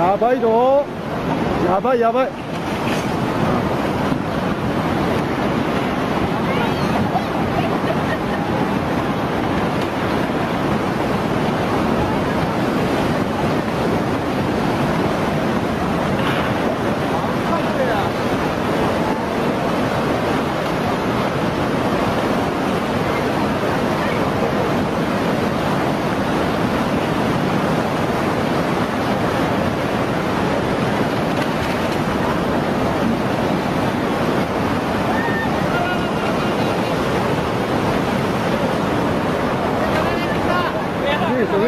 やばいぞやばいやばい。上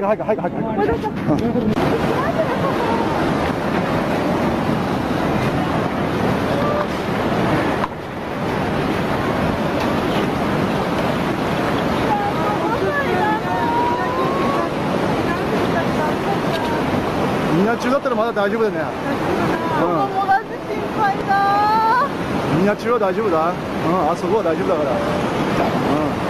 下上下早く。ったらまだ大丈夫だね。は。ん。怖みんな中央大丈夫だ？うんあそこは大丈夫だから。うん。